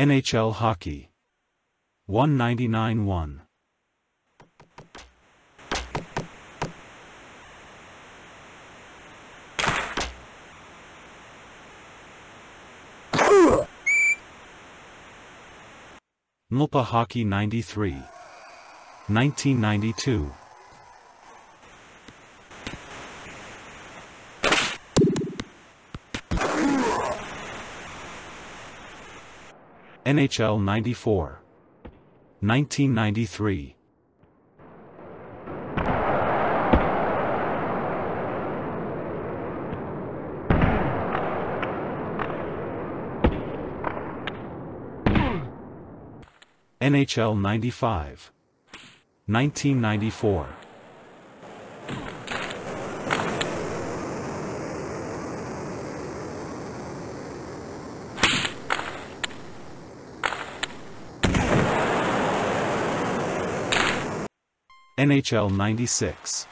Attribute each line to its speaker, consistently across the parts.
Speaker 1: NHL Hockey. 199-1 NHLPA Hockey 93 1992 NHL 94 1993 NHL 95 1994 NHL 96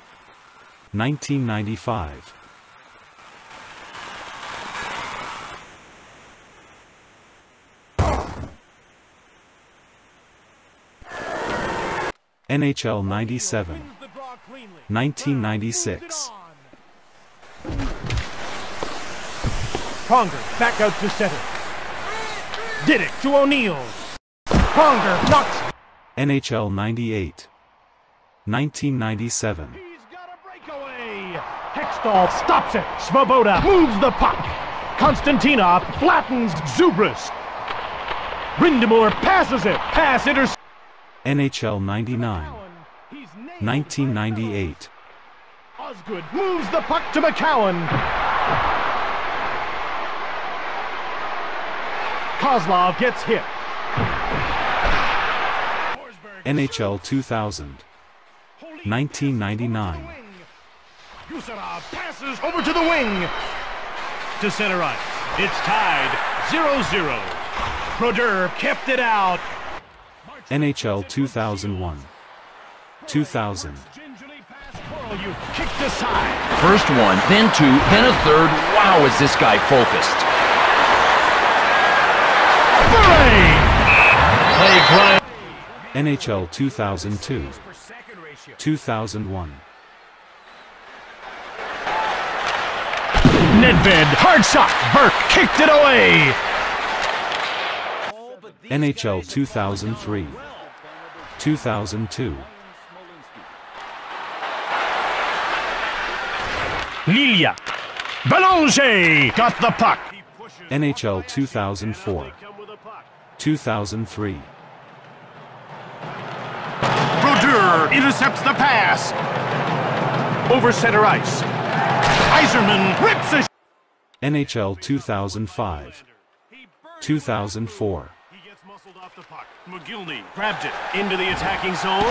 Speaker 1: 1995 NHL 97 1996
Speaker 2: Conger back out to center. Did it to O'Neill. Conger knocks.
Speaker 1: NHL 98 1997
Speaker 2: He's got a breakaway. Hextall stops it. Svoboda moves the puck. Konstantinov flattens Zubrus. Brind'Amour passes it. Pass intercepted.
Speaker 1: NHL 99 1998
Speaker 2: Osgood moves the puck to McCowan. Kozlov gets hit.
Speaker 1: NHL 2000 1999
Speaker 2: Gusarov passes over to the wing. To center ice. It's tied 0-0. Brodeur kept it out.
Speaker 1: NHL 2001 2000
Speaker 2: Gingerly past Korolyuk, kicked aside.
Speaker 3: First one, then two, then a third. Wow, is this guy focused.
Speaker 2: Murray! Play grind.
Speaker 1: NHL 2002 2001
Speaker 2: Nedved, hard shot. Burke kicked it away.
Speaker 1: NHL 2003 2002
Speaker 2: Lilja. Belanger got the puck.
Speaker 1: NHL 2004 2003
Speaker 2: Brodeur intercepts the pass. Over center ice. Yzerman rips a
Speaker 1: NHL 2005 2004
Speaker 2: He gets muscled off the puck. McGillney grabbed it into the attacking zone.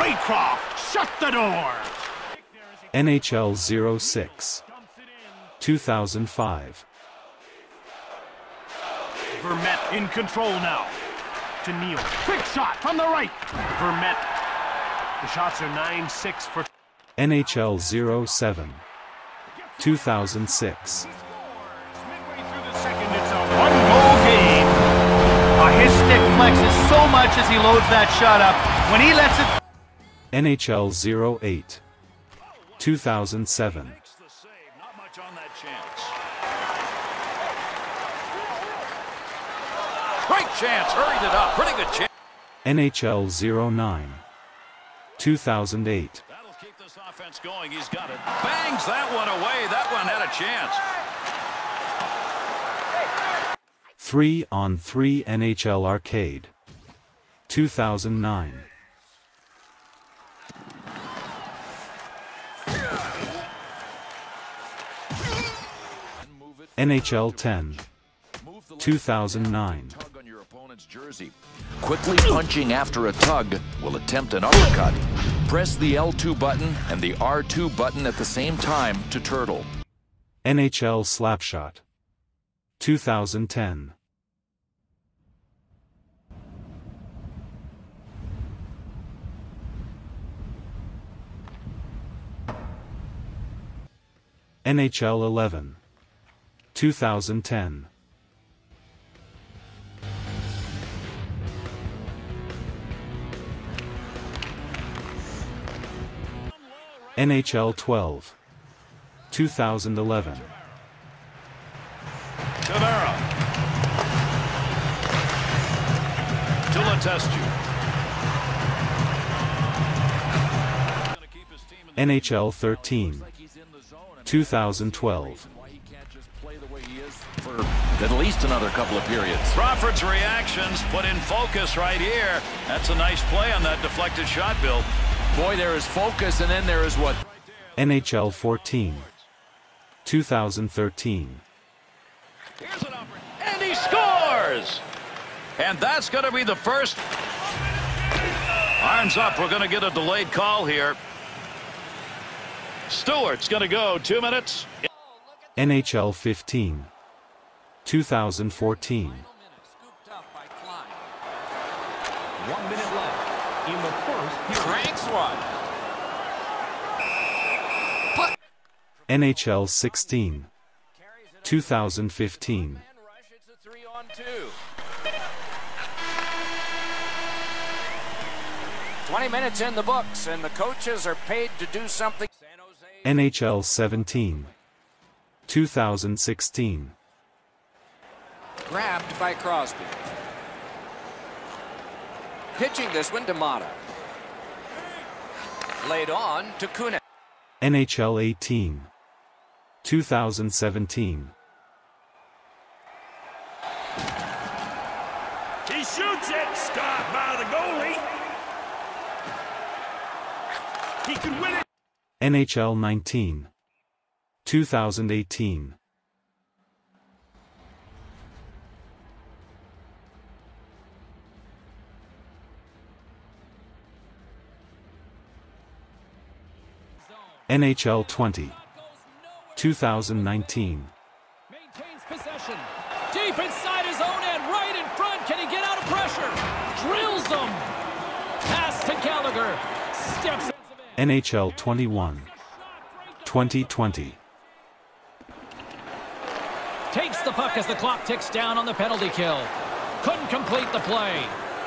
Speaker 2: Raycroft shut the door.
Speaker 1: NHL 06 2005
Speaker 2: Vermette in control now. To Neal. Quick shot from the right. Vermette. The shots are 9-6 for
Speaker 1: NHL 07 2006
Speaker 2: midway through the second. It's a one-goal game.
Speaker 4: Uh, his stick flexes so much as he loads that shot up. When he lets it
Speaker 1: NHL 08 2007
Speaker 5: Makes the save. Not much on that chance. Great chance. Hurried it up. Pretty good chance.
Speaker 1: NHL 09 2008
Speaker 5: That'll keep this offense going. He's got it. Bangs that one away. That one had a chance.
Speaker 1: 3 on 3 NHL Arcade 2009 NHL 10 2009
Speaker 3: jersey. Quickly punching after a tug will attempt an uppercut. Press the L2 button and the R2 button at the same time to turtle.
Speaker 1: NHL Slapshot 2010 NHL 11 2010 NHL 12. 2011.
Speaker 5: Tavera. To Letestu.
Speaker 1: NHL 13. 2012.
Speaker 3: Why he can't just play the way he is for at least another couple of periods.
Speaker 5: Crawford's reactions put in focus right here. That's a nice play on that deflected shot, Bill.
Speaker 3: Boy, there is focus, and then there is what
Speaker 1: NHL 14. 2013.
Speaker 5: Here's. And he scores! And that's going to be the first. Arms up. We're going to get a delayed call here. Stewart's going to go two minutes.
Speaker 1: NHL 15. 2014.
Speaker 6: One minute left in the first period.
Speaker 7: Cranks one.
Speaker 1: NHL 16. 2015.
Speaker 7: rush. It's a three on two. 20 minutes in the books, and the coaches are paid to do something. San Jose
Speaker 1: NHL 17. 2016.
Speaker 7: grabbed by Crosby. Pitching this one to Mata. Laid on to Kuna.
Speaker 1: NHL 18. 2017.
Speaker 2: He shoots it. Stopped by the goalie. He could win it.
Speaker 1: NHL 19. 2018. NHL 20. 2019.
Speaker 6: Maintains possession. Deep inside his own end, right in front. Can he get out of pressure? Drills them. Pass to Gallagher. Steps.
Speaker 1: NHL 21. 2020.
Speaker 6: Takes the puck as the clock ticks down on the penalty kill. Couldn't complete the play.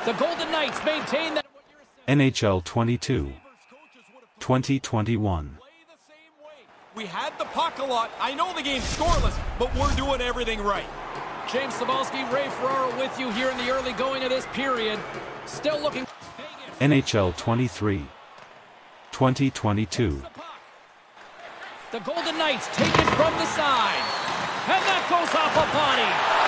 Speaker 6: The Golden Knights maintain that.
Speaker 1: NHL 22. 2021.
Speaker 8: We had the puck a lot. I know the game's scoreless, but we're doing everything right.
Speaker 6: James Cybulski, Ray Ferraro with you here in the early going of this period. Still looking.
Speaker 1: NHL 23. 2022.
Speaker 6: The Golden Knights take it from the side. And that goes off a body.